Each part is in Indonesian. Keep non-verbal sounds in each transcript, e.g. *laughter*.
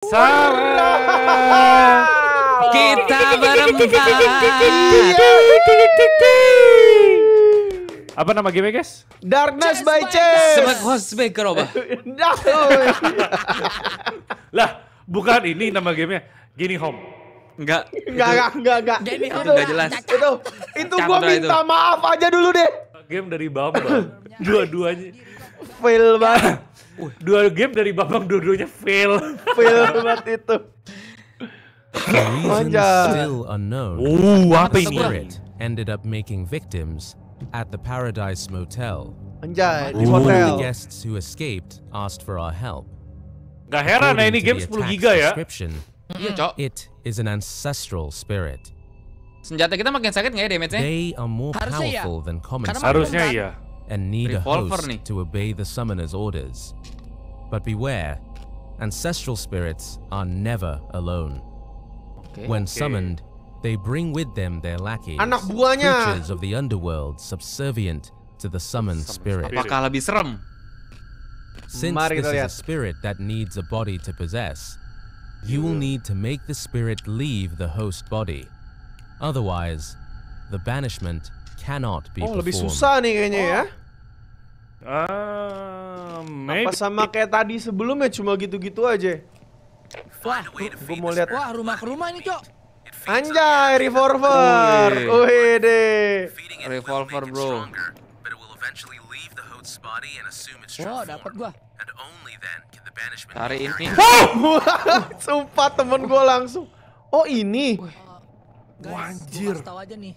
Sama. Kita berempat. Apa nama game guys? Darkness by Chess. Sebagai host speaker apa? *laughs* Lah, bukan ini nama gamenya. Gini Home. Enggak. Enggak, enggak, enggak, enggak. Gini, Itu nggak jelas. Itu, itu gua minta itu. maaf aja dulu deh. Game dari Bambang. Dua-duanya. Fail banget. *laughs* Dua game dari Bambang dua-duanya fail. *laughs* Fail banget itu. Still unknown, Uh, apa ini? spirit ended up making victims at the Paradise Motel. Anjay, di of the hotel. guests who escaped asked for our help. Gak heran ya According ini game the 10 attack's giga ya. Iya, Cok. it is an ancestral spirit. Senjata kita makin sakit nggak ya damage-nya? They are more Harusnya iya. powerful than common Harusnya iya. And need a host to obey the summoner's orders. But beware, ancestral spirits are never alone. Oke. When Okay. summoned, they bring with them their lackeys, Anak creatures of the underworld subservient to the summoned spirit. Apakah lebih serem? Since Mari this is a spirit that needs a body to possess, you will need to make the spirit leave the host body. Otherwise, the banishment cannot be Oh, lebih susah nih kayaknya ya. Ah, maybe. Apa sama kayak tadi sebelumnya cuma gitu-gitu aja. Wah, Gue mau lihat. wah rumah ke rumah ini, Cok. Anjay, revolver. Wih. Deh. Revolver, bro. Wah, dapat gua. Cari ini. *laughs* Sumpah temen gue langsung. Oh ini. Guys, anjir. Gua tahu aja nih.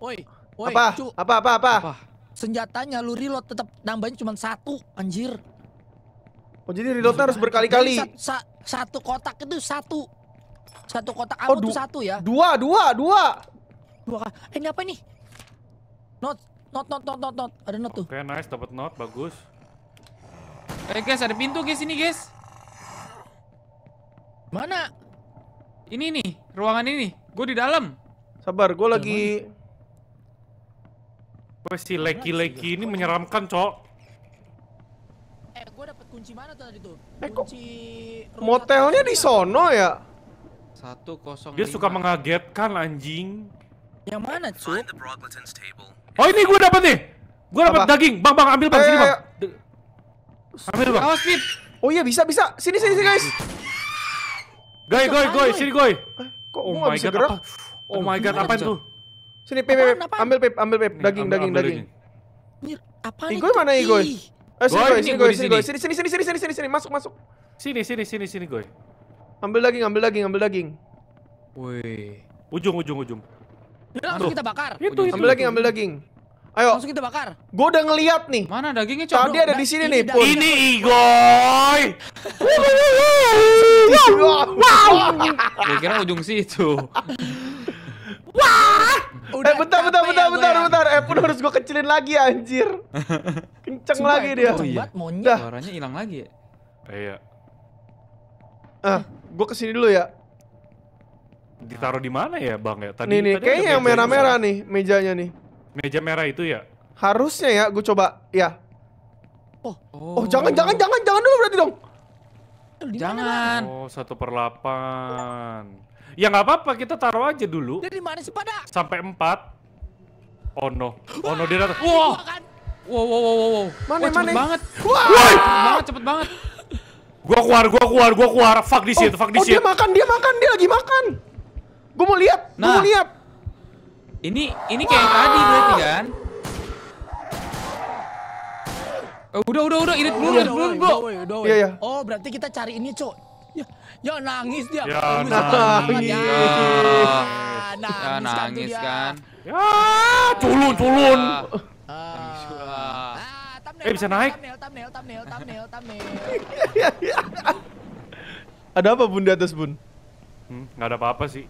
Woi, woi, Apa? Apa apa apa? Apa? Senjatanya lu reload tetap nambahnya cuma satu, anjir. Oh jadi reloadnya harus berkali-kali. Sa- sa- satu kotak itu satu. Satu kotak Oh, ammo tuh satu ya. Dua, dua, dua. Dua Eh, ini apa nih? Not, not, not, not, not, not. Ada not tuh. Oke, nice dapat note bagus. Eh guys, ada pintu guys ini guys. Mana? Ini nih, ruangan ini. Gue di dalam. Sabar, gue lagi. Wah, si leki-leki ini menyeramkan, Cok. Eh, gua dapat kunci mana tuh tadi tuh? Eh, kunci Motelnya di sono ya. Satu kosong. Dia suka mengagetkan anjing. Yang mana, Cuk? Oh, ini gue dapat nih. Gue dapat Apa? daging. Bang, Bang, ambil Bang Ayo, sini, Bang. De- Ambil, Bang. Awas Pip. Oh iya bisa bisa. Sini sini sini guys. Goy, goy, goy, sini, goy. Kok Oh gua my bisa god, gerak? apa? Oh my god, apa itu? Sini Pip, Pip, ambil Pip, ambil Pip. Nih, Daging, ambil- daging, ambil daging. Anjir, apa Igoy mana Igoy? Eh sini Goy, Goy, ini sini Goy, di sini sini. Sini sini sini sini sini sini masuk masuk. Sini, sini, sini, sini, goy. Ambil daging, ambil daging, ambil daging. Wih. Ujung, ujung, ujung. Langsung kita bakar. Itu, itu. Ambil daging, ambil daging. Ayo, Langsung kita bakar. gue udah ngeliat nih. Mana dagingnya cok? Tadi ada di sini nih, Ini Pun. Ini Igoy. Wow. Gue kira ujung situ. Eh bentar, bentar, bentar, ya bentar, ya. bentar. Eh pun harus gue kecilin lagi anjir. *laughs* Kenceng Sumpah, lagi dia. Oh, iya. banget, monyet. Dah. Suaranya hilang lagi ya. Iya. Ah, gue ke sini dulu ya. Ditaruh di mana ya, Bang ya? Tadi Nih nih, tadi kayaknya yang merah-merah nih mejanya nih. Meja merah itu ya? Harusnya ya, gue coba. Ya. Oh, Oh, jangan, jangan, jangan, jangan dulu berarti dong. Jangan. Oh, satu per delapan. Ya nggak apa-apa, kita taruh aja dulu? Dia di mana sih pada? sampai empat. Oh no, oh no dia datang. Wah, Wah, kan? Wow, wow, wow, wow, wow. Mana, Wah, cepet mana? banget. Wah. Cepet banget, cepet banget. gua keluar, gua keluar, gua keluar. Fuck di situ, fuck di oh dia situ. makan, dia makan, dia lagi makan. Gue mau lihat, Nah. mau lihat. Ini ini kayak yang tadi berarti kan? Eh, udah, udah, udah, irit dulu, irit dulu, Udah, bro. Iya, iya. Oh, berarti kita cari ini, Cok. Ya, ya nangis dia. Ya, nangis. Ya, Ya, nangis, nangis tuh dia. kan? Ya, culun, culun. Ah, Ah. Ah, thumbnail, Eh, bisa naik? Thumbnail, thumbnail, thumbnail, thumbnail, thumbnail. Ada apa bun di atas bun? Hmm, nggak ada apa-apa sih.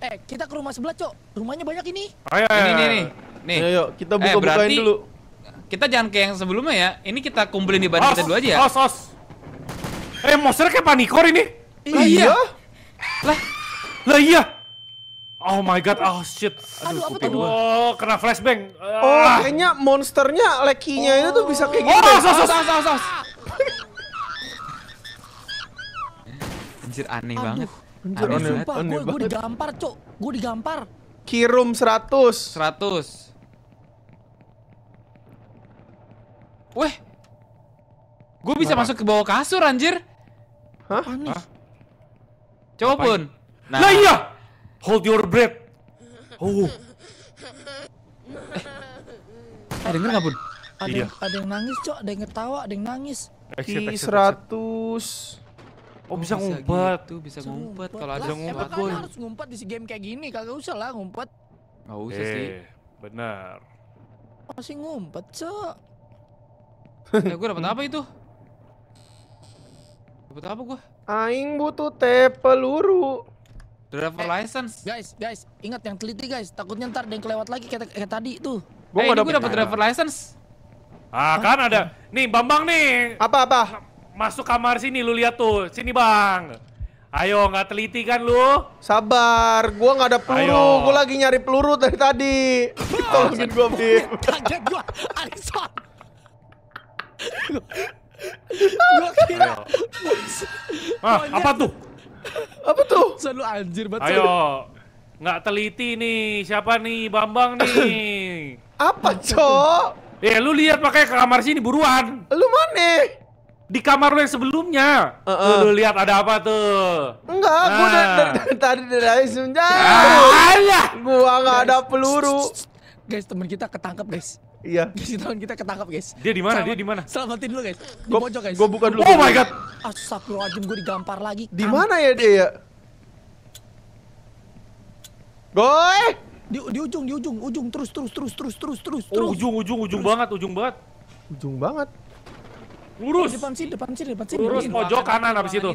Eh, kita ke rumah sebelah, Cok. Rumahnya banyak ini. Ayo, ayo, Ini nih, ayo. nih. Nih, Ayo, yuk, kita Eh, buka-bukain berarti- dulu. kita jangan kayak yang sebelumnya ya. Ini kita kumpulin di badan kita dulu aja ya. Os, os. Eh, monster kayak panikor ini. Lah iya. Lah, Lah iya. Oh my god, oh shit. Aduh, apa kuping tuh? Oh, kena flashbang. Oh, Ah. kayaknya monsternya lekinya itu tuh bisa kayak Oh, gitu. os, os, os. Os, os, os. Anjir aneh Aduh. banget. Anjir, Aneh aneh, Sumpah, aneh gue digampar, cok. Gue digampar. Kirum 100. 100. Weh. Gue bisa Kenapa? masuk ke bawah kasur anjir. Apa nih? Hah? Coba Ngapain? pun. Nah, Lah iya. Hold your breath. Oh, Eh, denger nggak pun? Ada, Iya. yang, ada yang nangis, cok. Ada yang ketawa, ada yang nangis. exit, Ki exit, exit. 100. Oh, bisa ngumpet. Gitu, bisa Bisa ngumpet kalau ada ngumpet, Emang ngumpet. kalian harus ngumpet di si game kayak gini? Kagak usah lah ngumpet. Nggak usah sih. Eh, benar. Masih ngumpet, cok. Eh, gue dapat apa itu? Dapat apa gue? Aing butuh teh peluru. Driver Eh, license. Guys, guys, ingat yang teliti guys. Takutnya ntar ada yang kelewat lagi kayak, kayak tadi tuh. Gua nggak ini gue dapet dapat apa. driver license. Ah, kan ada. Nih, Bambang nih. Apa apa? Masuk kamar sini lu lihat tuh. Sini, Bang. Ayo, nggak teliti kan lu? Sabar, gua nggak ada peluru. Ayo. Gua lagi nyari peluru dari tadi. *laughs* Tolongin gua, Bim. Kaget gua, Alison. Gua kira Ah, apa tuh? Apa tuh? selalu anjir banget. Ayo. Nggak teliti nih. Siapa nih? Bambang nih. *coughs* Apa, Cok? Eh, lu lihat pakai ke kamar sini buruan. Lu mana? Di kamar lu yang sebelumnya. Lu lihat ada apa tuh? Enggak, gua Nah. dari, dari, dari tadi dari jauh. Alah. Gua nggak ada peluru. Guys, teman kita ketangkep, guys. Iya. *laughs* Guys, teman kita ketangkep, guys. Dia di mana? Dia di mana? Selamatin dulu, guys. Di Gua, pojok, guys. gua buka dulu. Oh my god. Astagfirullahaladzim, gue digampar lagi. Di Am- mana ya dia ya? Goy! Di, di ujung, di ujung, ujung. Terus, terus, terus, terus, terus, terus, Oh, terus. ujung, ujung, ujung banget, ujung banget. Ujung banget. Lurus. Depan sini, depan sini, depan sini. Lurus pojok kanan habis itu.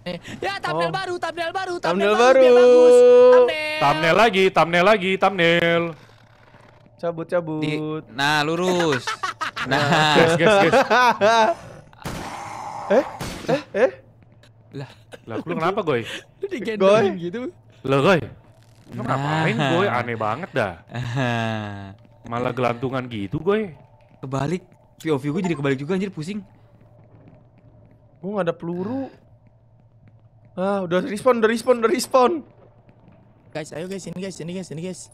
Eh, ya, thumbnail Oh. baru, thumbnail baru, Thumbnail thumbnail, baru. baru. bagus. Thumbnail. Thumbnail lagi, thumbnail lagi, thumbnail. Cabut Di, cabut. nah, lurus. *laughs* nah, Guys, guys, guys. *laughs* eh? Eh? Eh? lah. Lah, lu kenapa, Goy? Lu Goy. gitu. Lah, Goy. Lu Nah. ngapain, Goy? Aneh banget dah. *laughs* Malah gelantungan gitu, Goy. kebalik. POV gue jadi kebalik juga anjir pusing. Gua nggak ada peluru. Ah, udah respawn, udah respawn, udah respawn. Guys, ayo guys, ini guys, ini guys, ini guys.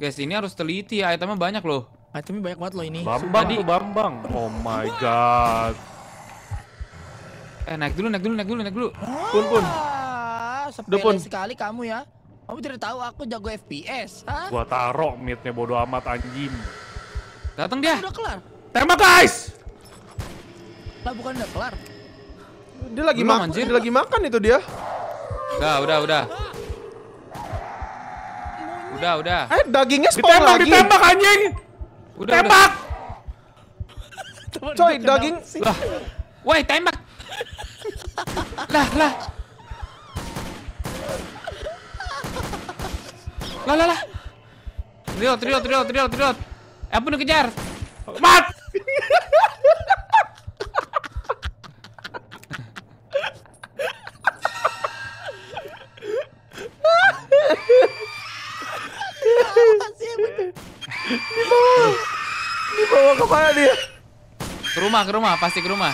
Guys, ini harus teliti, itemnya banyak loh. Itemnya banyak banget loh ini. Bambang Tadi- tuh, Bambang. Oh my god. Eh, naik dulu, naik dulu, naik dulu, naik dulu. Pun, pun. Ah, Pun. sepele sekali kamu ya. Kamu tidak tahu aku jago FPS, hah? Gua taro midnya bodo amat anjing. Datang dia. Udah kelar. Tembak, guys! Lah bukan udah kelar. Dia lagi makan, anjir. dia lagi makan itu dia. Udah, udah, udah. Udah, udah. Eh, dagingnya spawn Ditembak, lagi. ditembak anjing! Udah. Tembak! *laughs* Coy, daging? Lah. Woi, tembak. lah, lah. Lah, lah, lah. Reload, reload, reload, reload, reload. Eh, apa kejar? Mat! Dibawa ke mana dia? Ke rumah, ke rumah, pasti ke rumah.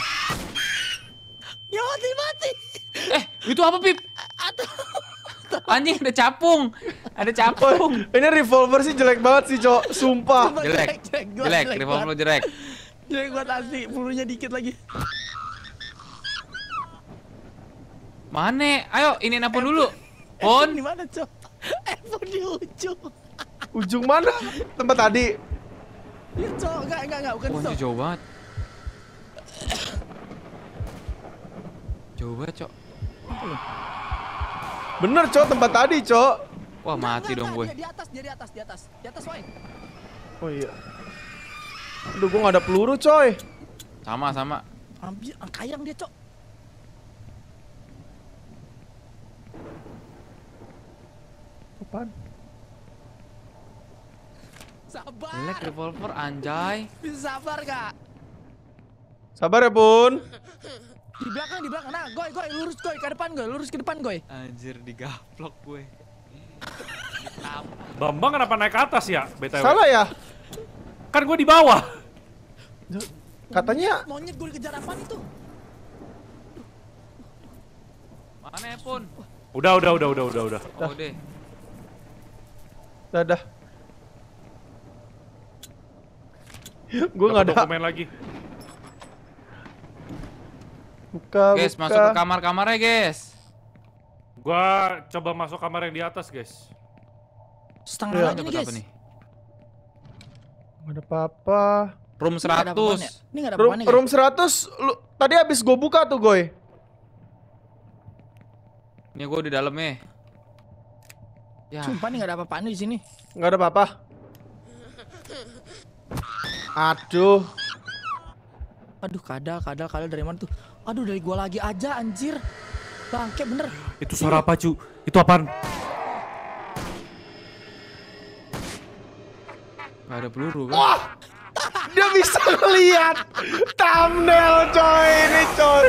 Ya mati mati. Eh, itu apa, Pip? Atau Anjing, ada capung. Ada capung. Ini revolver sih jelek banget sih, Cok. Sumpah. Jelek, jelek, gua jelek, jelek revolver jelek. Jelek banget asli, pelurunya dikit lagi. Mana? Ayo, ini apa dulu? Pon Pon. di mana, Cok? *laughs* Epon di ujung. Ujung mana? Tempat tadi. Ya, Cok, enggak, enggak, enggak, bukan Oh, Cok. ini jauh banget. Jauh banget, Cok. Bener, Cok, tempat tadi, Cok. Wah, mati dong gue. Dia di atas, dia di atas, di atas. Di atas, Wai. Oh iya. Aduh, gua gak ada peluru, coy. Sama, sama. Hampir ah, kayang dia, Cok. Apaan? Sabar. Jelek revolver, anjay. Bisa sabar, Kak. Sabar ya, Pun. Di belakang, di belakang. Nah, goy, goy, lurus, goy, ke depan, goy, lurus ke depan, goy. Anjir, digaplok gue. Bambang kenapa naik ke atas ya, BTW? Salah ya? Kan gua di bawah. Katanya Monyet gue dikejar apaan itu? Mana ya pun? Udah, udah, udah, udah, udah, udah. Oh deh. Dadah. Gue nggak ada. dokumen lagi. Buka, Guys, buka. masuk ke kamar-kamarnya, guys. Gua coba masuk kamar yang di atas, guys. Setengah Iya. lagi nih guys. apa nih? Nggak ada apa-apa. Room Ini nggak ada apaan ya? 100. Ini nggak ada Room, apaan ya, guys? room 100 lu tadi habis gue buka tuh, Goy. Ini gue di dalamnya. Ya, Sumpah nih nggak ada apa-apaan di sini. Nggak ada apa-apa. Aduh. Aduh, kadal, kadal, kadal dari mana tuh? Aduh, dari gua lagi aja anjir. Bangke bener. Itu suara apa, cu? Itu apaan? nggak ada peluru kan? Wah! *laughs* Dia bisa ngeliat thumbnail coy ini coy.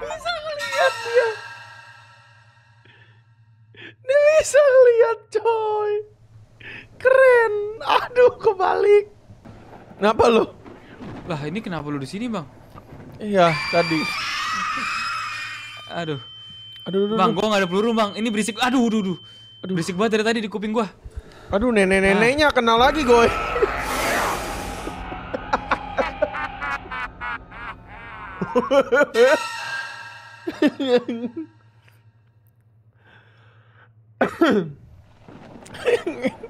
Bisa ngeliat dia. Dia bisa ngeliat coy. Keren. Aduh kebalik. Kenapa lu? Lah, ini kenapa lu di sini, Bang? Iya tadi. Aduh. Aduh, aduh, Bang, aduh. gua nggak ada peluru, Bang. Ini berisik. Aduh, aduh, aduh. Berisik banget dari tadi di kuping gua. Aduh nenek-neneknya kenal lagi goy. Capek. *laughs*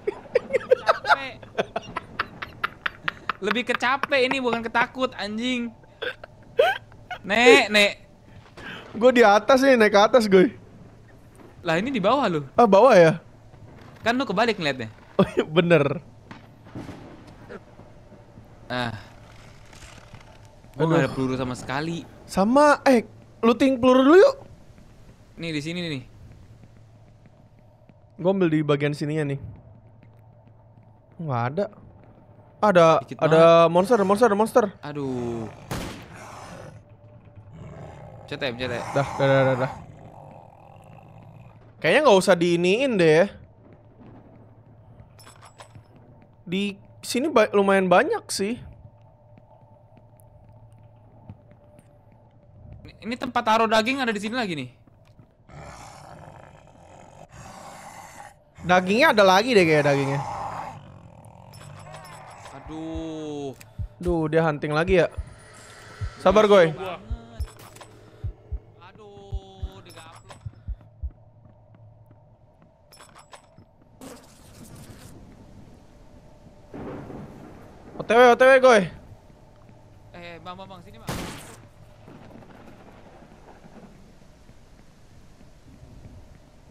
Lebih ke capek ini bukan ketakut, anjing. Nek, nek. Gue di atas nih naik ke atas goy. Lah ini di bawah lu. Ah bawah ya? Kan lu kebalik ngeliatnya. Oh iya bener. Ah. Gua nggak ada peluru sama sekali. Sama eh looting peluru dulu yuk. Nih di sini nih. Gue ambil di bagian sininya nih. Nggak ada. Ada Dikit ada monster, ada monster, ada monster. Aduh. CTM, CTM. Dah, dah, dah, dah, dah. Kayaknya nggak usah diiniin deh. Di sini ba- lumayan banyak sih. Ini tempat taruh daging ada di sini lagi nih. Dagingnya ada lagi deh kayak dagingnya. Aduh. Duh, dia hunting lagi ya. Sabar, Goy. Aduh, digaplok. OTW, OTW, Goy. Eh, Bang, Bang, Bang, sini, Bang.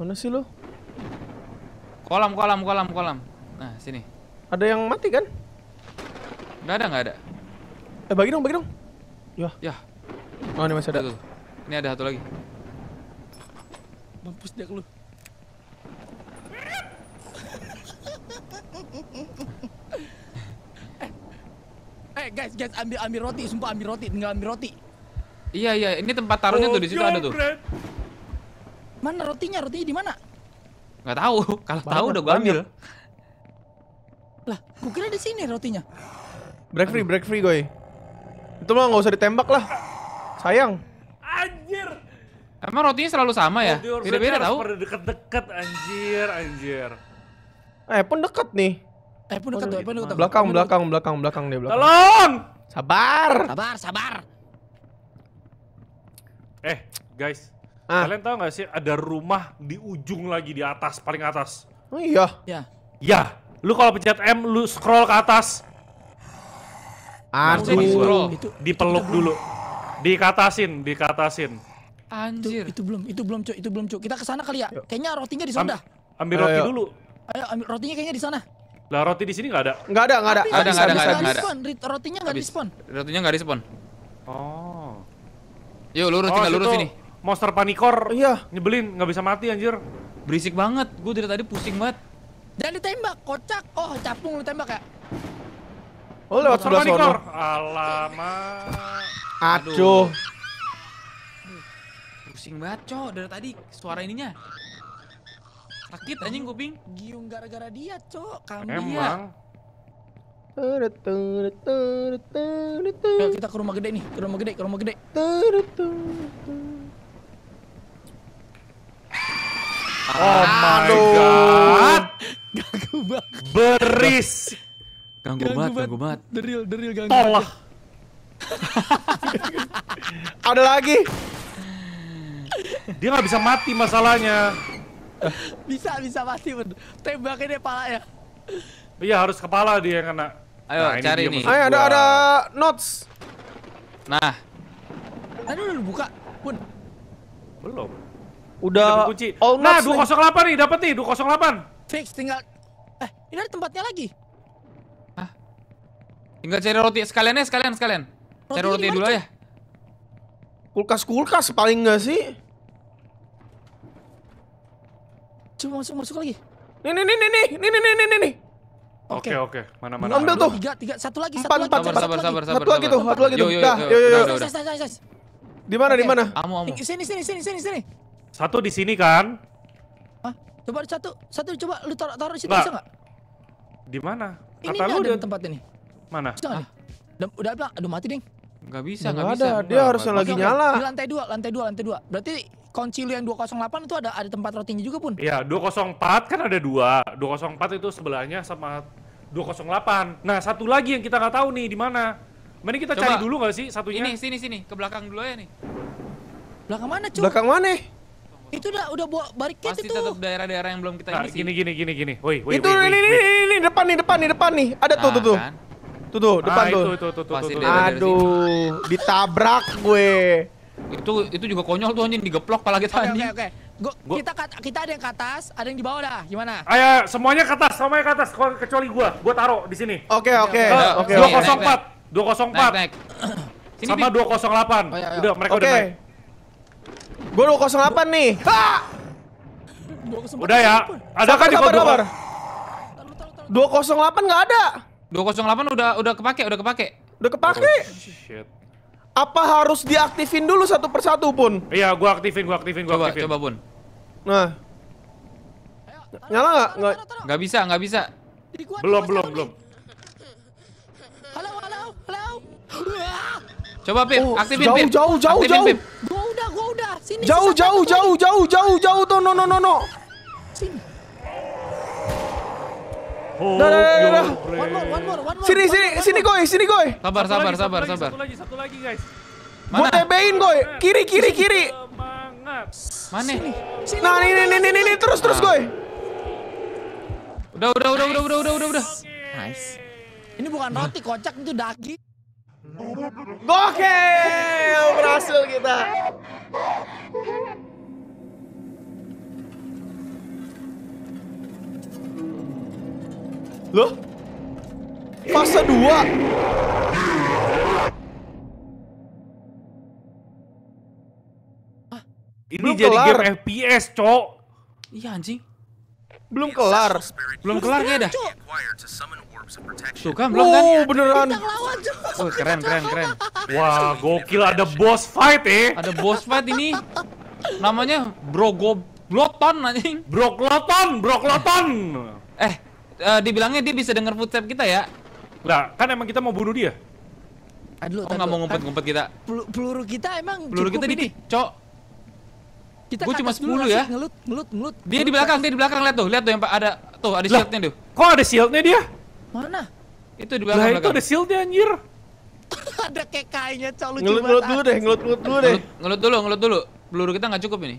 Mana sih lu? Kolam, kolam, kolam, kolam. Nah, sini. Ada yang mati kan? Nggak ada, nggak ada. Eh, bagi dong, bagi dong. Ya, Ya, oh ini masih ada. tuh. Ini ada satu lagi. Mampus dia lu. *laughs* Eh guys, guys ambil ambil roti, sumpah ambil roti, tinggal ambil roti. Iya, iya, ini tempat taruhnya tuh di situ ada tuh. Mana rotinya? Rotinya di mana? Nggak tahu. *laughs* Kalau tahu udah gua ambil. Lah, gua kira di sini rotinya. Break free, break free, Goy. Itu mah nggak usah ditembak lah. Sayang. Anjir. Emang rotinya selalu sama ya? Beda-beda tahu. pada deket-deket anjir, anjir. Eh, pun dekat nih. Eh, pun dekat tuh, eh, pun dekat. Belakang, belakang, belakang, belakang dia belakang. Tolong! Sabar. Sabar, sabar. Eh, guys. Ah. Kalian tahu nggak sih ada rumah di ujung lagi di atas, paling atas. Oh iya. Ya. Ya, lu kalau pencet M lu scroll ke atas, Aduh. scroll. Itu dipeluk dulu. Dikatasin, dikatasin. itu, Anjir. itu belum, itu belum, Cuk. Itu belum, Cuk. Kita ke sana kali ya. Kayaknya rotinya di sana. Ambil Ayo, roti ayo. dulu. Ayo, ambil rotinya kayaknya di sana. Lah roti di sini nggak ada. Nggak ada, nggak ada. Nggak ada, nggak ada, nggak ada. Respon, rotinya nggak dispon. Rotinya nggak respon. Oh. Yuk lurus oh, tinggal lurus sini. Monster panikor. Iya. Nyebelin, nggak bisa mati anjir. Berisik banget. Gue dari tadi pusing banget. Jangan ditembak, kocak. Oh, capung lu tembak ya. Oh, lewat sebelah sono. Alamak. Aduh. Pusing banget, cok. Dari tadi suara ininya. Sakit anjing kuping. Giung gara-gara dia, Cok. Kambing. Emang. Ayo kita ke rumah gede nih, ke rumah gede, ke rumah gede. Oh my god. *laughs* Ganggu banget. Beris. Ganggu banget, ganggu banget. Deril, deril ganggu. Tolak. *laughs* Ada lagi. Dia nggak bisa mati masalahnya. Bisa, bisa mati bener. Tembakin deh palanya. Iya harus kepala dia yang kena. Ayo, Nah, ini cari dia nih. maksud Ayo ada gua. ada notes. Nah, Tadi udah lu buka, Pun. Belum. Udah Kunci. all Nah, notes nih. 208 nih, dapat nih 208. Fix tinggal Eh, ini ada tempatnya lagi. Tinggal cari roti sekalian ya, sekalian, sekalian. Cari roti di mana, dulu ya. Kulkas-kulkas paling nggak sih? Coba masuk masuk lagi. Nih nih nih nih nih nih nih nih nih nih. Oke, oke. Mana mana. Ambil mana. tuh. Tiga, tiga, satu lagi, Empat, satu lagi. empat, Sabar, satu sabar, lagi. sabar, sabar. Satu lagi tuh, satu lagi tuh. Dah, yo, yo, yo, udah, yo. nice. Di mana di mana? Amu, amu. Sini, sini, sini, sini, sini. Satu di sini kan? Hah? Coba satu, satu coba lu taruh taruh di situ bisa nggak? Di mana? Ini Kata nih lu ada dia tempatnya nih. Mana? Bisa nih? Udah, udah bilang, aduh mati ding. Nggak bisa, Nggak nggak ada, bisa. dia harus yang lagi nyala. Di lantai dua, lantai dua, lantai dua. Berarti kunci lu yang 208 itu ada ada tempat rotinya juga pun. Iya, 204 kan ada dua. 204 itu sebelahnya sama 208. Nah, satu lagi yang kita nggak tahu nih di mana. Mending kita Coba. cari dulu nggak sih satunya? Ini, sini, sini. Ke belakang dulu ya nih. Belakang mana, Cuk? Belakang mana? Itu udah udah buat bariket Pasti itu. tetap daerah-daerah yang belum kita Nah, ini sih. gini gini gini gini. Woi, woi, Itu woi, ini woi, ini woi. ini ini depan nih depan nih depan nih. Ada tuh Nah, tuh tuh. kan? Tuh tuh depan ah, tuh. Itu, itu, itu, tuh. Aduh, ditabrak gue. Itu itu juga konyol tuh anjing digeplok pala kita Oke, anjing. oke, oke. Gua- Gua- kita kita ada yang ke atas, ada yang di bawah dah. Gimana? Ayo, semuanya ke atas, semuanya ke atas, kecuali gua. Gua taruh di sini. Oke oke oke. sini, oke. 204, Naik, 204 naik. Sini, sama Bim. 208. Oh, iya, iya. Udah, mereka udah Oke. naik. Gue 208 nih. Ha! Udah ya. Ada kan di kode sabar. Taruh, taruh, taruh. 208 nggak ada. 208 udah udah kepake, udah kepake. Udah kepake. Shit. Apa harus diaktifin dulu satu persatu pun? Iya, gua aktifin, gua aktifin, gua Coba, aktifin. coba Bun. Nah, Nyala nggak? Nggak- bisa, nggak bisa. Belum, belum, belum. Halo, halo, halo. Coba Pip, Oh, aktifin jauh, Pip. jauh, jauh, Aktifin, jauh. Pip. Gua udah, gua udah. Sini. jauh jauh jauh jauh jauh jauh jauh tuh no no no no. lagi. Sini. Hold Dah, dah, dah, dah. breath. One more, one more, one more. Sini sini sini goy sini goy. Sabar, sabar, sabar, lagi, sabar. Satu lagi, satu lagi, guys. Mana? tebein goy. Kiri kiri kiri. Semangat. Mana? Sini, Nah ini ini ini ini terus terus goy. Udah, udah, udah, udah, udah, udah, udah, udah. Nice. Ini bukan roti kocak itu daging. Gokil berhasil kita. Loh? Fase 2 Ini Belum jadi kelar. game FPS, Cok. Iya anjing. belum kelar. Belum kelar kayak dah. Tuh kan, belum kan? Oh beneran. Oh, keren, keren, keren. *laughs* Wah, gokil ada boss fight eh. Ada boss fight ini. Namanya Brogobloton anjing. Brokloton, Brokloton. Eh, eh, dibilangnya dia bisa denger footstep kita ya? Lah, kan emang kita mau bunuh dia. Aduh, Oh nggak mau ngumpet-ngumpet kita. Peluru, peluru kita emang Peluru kita ini. di cok. Kita Gua cuma atas dulu 10 nggak ya. Ngelut, ngelut, ngelut. Dia di belakang, dia di belakang lihat tuh, lihat tuh yang ada tuh ada Lah. shieldnya tuh. Kok ada shieldnya dia? Mana? Itu di Lah belakang. itu belakang. ada shieldnya anjir. *laughs* ada kayak kayaknya cok lucu Ngelut ngelut dulu deh, ngelut ngelut dulu deh. Ngelut, ngelut dulu, ngelut dulu. Peluru kita nggak cukup ini.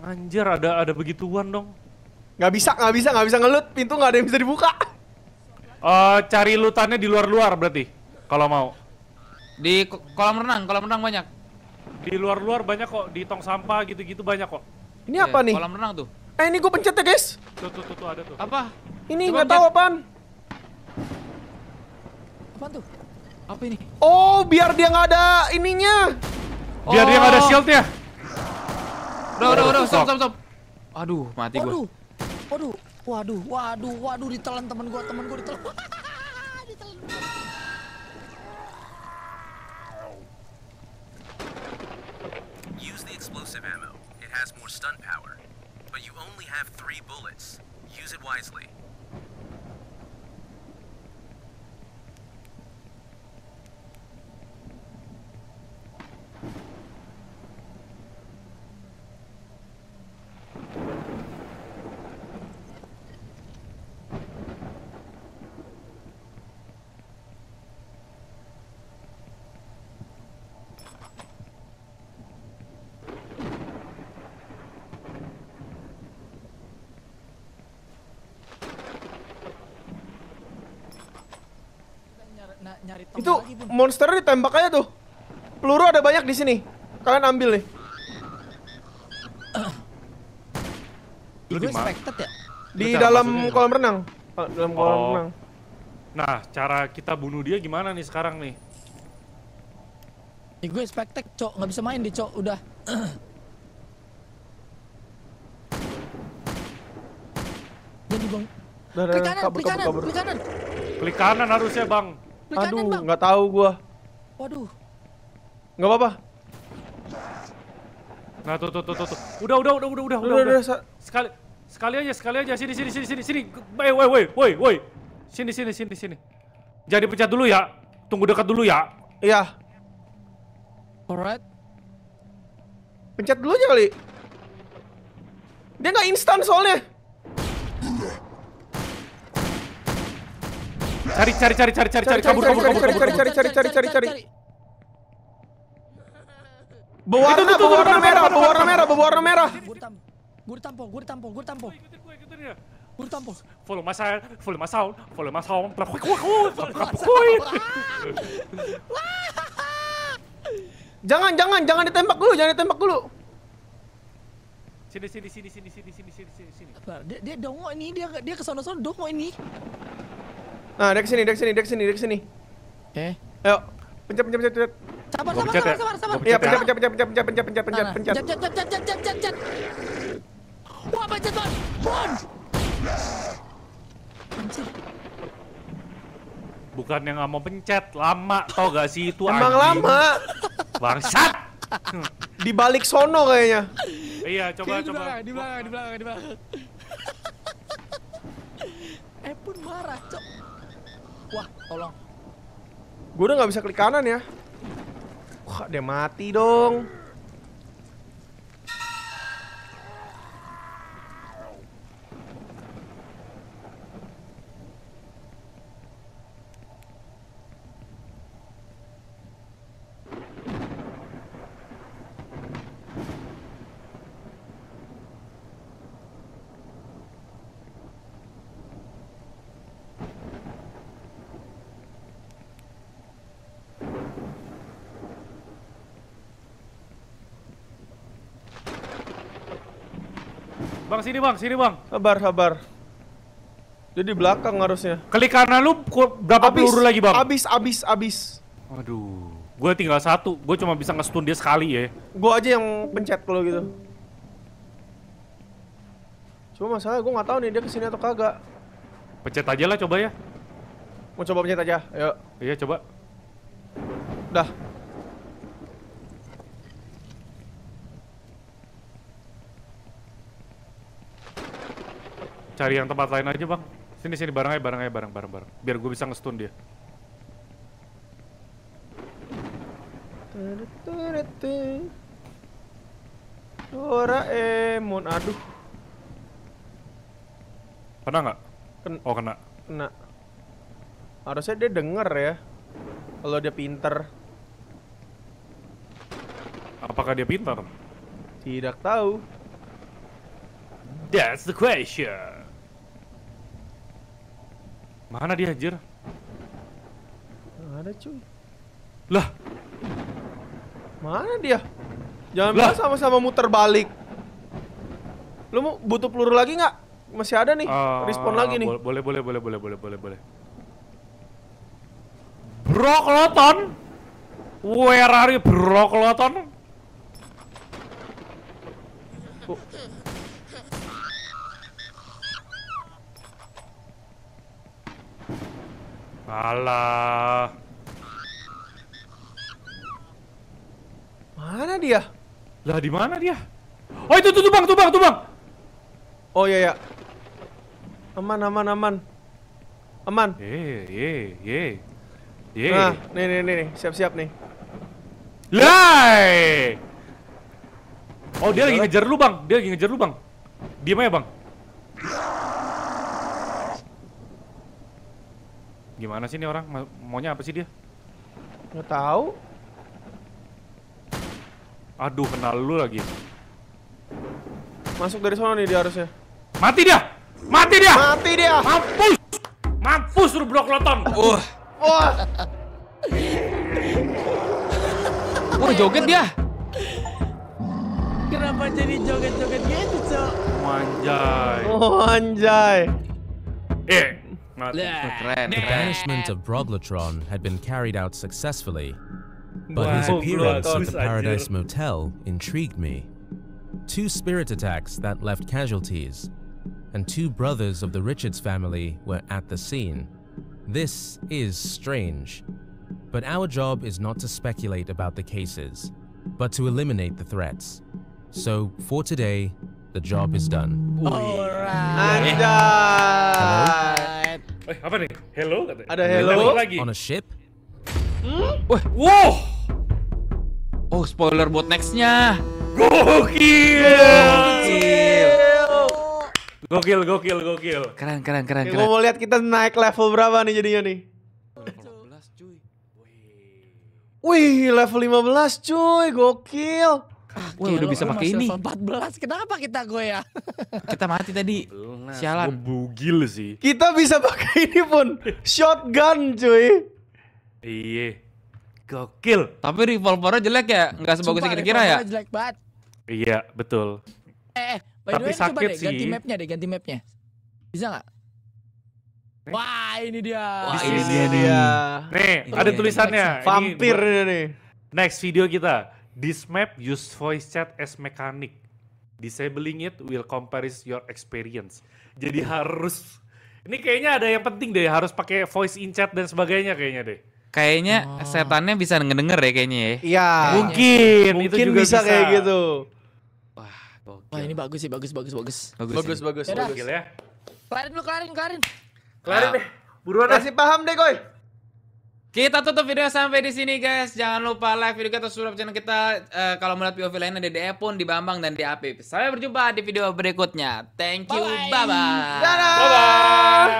Anjir ada ada begituan dong. Nggak bisa nggak bisa nggak bisa ngelut. Pintu nggak ada yang bisa dibuka. Eh cari lutannya di luar-luar berarti. Kalau mau. Di ko- kolam renang, kolam renang banyak. Di luar-luar banyak kok, di tong sampah gitu-gitu banyak kok. Ini Iya, apa nih? Kolam renang tuh. Eh ini gue pencet ya guys. Tuh tuh tuh, tuh ada tuh. Apa? Ini nggak tahu pencet. apaan. Apaan tuh? Apa ini? Oh biar dia nggak ada ininya. Biar dia nggak ada Oh. shieldnya. Udah, udah, udah, stop, Stop. stop. Aduh, mati gua. Waduh. Waduh. Waduh, waduh, ditelan temen gua, temen gua ditelan. *laughs* ditelan. Use the explosive ammo. It has more stun power. But you only have three bullets. Use it wisely. Itu monster ditembak aja tuh. Peluru ada banyak di sini. Kalian ambil nih. *clears throat* Lu di mana? ya. Di Lu cara dalam kolam renang. Dalam kolam Oh. renang. Nah, cara kita bunuh dia gimana nih sekarang nih? Ya, gue expected, Cok. Nggak bisa main deh, Cok. Udah. *clears throat* Jadi, Bang. Klik kanan, klik kanan, klik kanan. Klik kanan harusnya, Bang. Klik kanan, Aduh, nggak tahu gua. Waduh. Nggak apa-apa. Nah, tuh tuh tuh tuh. tuh. Udah, udah, udah, udah, udah, Udah, udah, udah, Sekali sekali aja, sekali aja. Sini, sini, sini, sini, sini. Woi, woi, woi, woi, woi. Sini, sini, sini, sini. Jadi pencet dulu ya. Tunggu dekat dulu ya. Iya, Alright. pencet dulu aja kali. Dia nggak instan soalnya. Cari cari cari cari cari cari kabur kabur kabur cari cari cari cari cari cari. Berwarna berwarna merah, berwarna merah, berwarna merah. Gue ditampol, gue ditampol, gue ditampol. Gue ditampol. Follow my sound, follow my sound, follow my sound. Pelakui, kuah, kuah, pelakui. Jangan, jangan, jangan ditembak dulu, jangan ditembak dulu. Sini, sini, sini, sini, sini, sini, sini, sini. Dia, dia dongok ini, dia dia ke sana-sana dongok ini. Nah, dia ke sini, dia ke sini, dia ke sini, dia ke sini. Oke. Ayo, pencet, pencet, pencet, pencet. Sabar, sabar, pencet sabar, ya? sabar, sabar. Iya, pencet pencet, ya? pencet, pencet, pencet, pencet, pencet, pencet, Nah, pencet. Jet, jet, jet, jet, jet. Wah, pencet banget. Bon. Anjir. Bukan yang nggak mau pencet, lama tau gak sih itu Emang anjing. lama. Bangsat. Di balik sono kayaknya. iya, coba, Kayaknya di coba. belakang, di belakang, di belakang, di belakang. eh pun marah, cok. Wah, tolong. Gue udah nggak bisa klik kanan ya. Wah, dia mati dong. Bang, sini bang, sini bang. Sabar, sabar. Dia di belakang harusnya. Klik kanan lu berapa peluru lagi bang? Abis, abis, abis. Aduh, gue tinggal satu. Gue cuma bisa nge-stun dia sekali ya. Gue aja yang pencet kalau gitu. Cuma masalah gue nggak tahu nih dia ke sini atau kagak. Pencet aja lah coba ya. Mau coba pencet aja. Ayo, Iya coba. dah. Cari yang tempat lain aja bang. Sini sini barang aja, barang aja, barang barang barang. Biar gue bisa nge-stun dia. Doraemon, aduh, Kena nggak? Ken- Oh kena. kena. Harusnya dia denger ya. Kalau dia pinter. Apakah dia pintar? Tidak tahu. That's the question. Mana dia anjir? Ada cuy. Lah, Mana dia? Jangan bilang sama-sama muter balik. Lu mau butuh peluru lagi nggak? Masih ada nih. eh, Respon lagi nih. bo- Boleh, boleh, boleh, boleh, boleh, boleh, boleh. Brock Loton? Where are you, Brock Alah. Mana dia? Lah di mana dia? Oh itu tuh, bang, tuh bang, tuh bang. Oh iya ya. Aman aman aman. Aman. Ye, ye, ye, ye. Nah, nih nih nih, nih. siap-siap nih. Lai. Oh dia lagi ngejar lu bang, dia lagi ngejar lu bang. Diam aja bang. Gimana sih ini orang? Ma- Maunya apa sih dia? Nggak tahu. Aduh kenal lu lagi. Masuk dari sana nih dia harusnya. Mati dia! Mati dia! Mati dia. Mampus! Mampus lu blok loton! Wah. udah joget dia. Kenapa jadi joget-joget gitu, Cok? Manjay. Oh anjay. Eh. The banishment of Broglotron had been carried out successfully, but his appearance at the. Paradise Motel intrigued me. Two spirit attacks that left casualties, and two brothers of the Richards family were at the scene. This is strange, but our job is not to speculate about the cases, but to eliminate the threats. So, for today, the job is done. Alright. Anjay. Eh, apa nih? Hello katanya. Ada hello? Lagi, lagi. On a ship, Wow, Oh, spoiler buat nextnya. gokil. Gokil, gokil, gokil. Keren, keren, keren, Gue keren. mau lihat kita naik level berapa nih jadinya nih. Wih, level 15 cuy, gokil. Wah, udah bisa pakai ini. 14. Kenapa kita gue ya? *laughs* Kita mati tadi. Sialan. Bugil sih. Kita bisa pakai ini pun. Shotgun cuy. Iya. Gokil. Tapi revolvernya jelek ya, nggak sebagus yang Sumpah, kira-kira ya. jelek banget. Iya, betul. Eh, eh, by Tapi the way, coba sakit deh ganti sih. mapnya deh, ganti mapnya. Bisa nggak? Wah, ini dia. Wah, ini Ini dia. Nih, Oh, ada tulisannya. Vampir ini nih. Next video kita. This map use voice chat as mechanic. Disabling it will comparison your experience. Jadi *laughs* harus ini kayaknya ada yang penting deh, harus pakai voice in chat dan sebagainya kayaknya deh. Kayaknya Oh. setannya bisa ngedenger ya kayaknya ya. Iya. Mungkin, itu Mungkin juga bisa, kayak gitu. Wah, Wah, ini bagus sih, bagus, bagus, bagus. bagus. Bagus, ini. bagus, bagus. Gokil ya. Kelarin dulu, kelarin, kelarin. Kelarin Ah. deh. Buruan. Kasih paham deh, Koy. Kita tutup video sampai di sini guys. Jangan lupa like video kita, subscribe channel kita. Eh, kalau melihat POV lainnya di Epon, di Bambang dan di Apip. Sampai berjumpa di video berikutnya. Thank you. Bye-bye. Bye bye. Bye bye.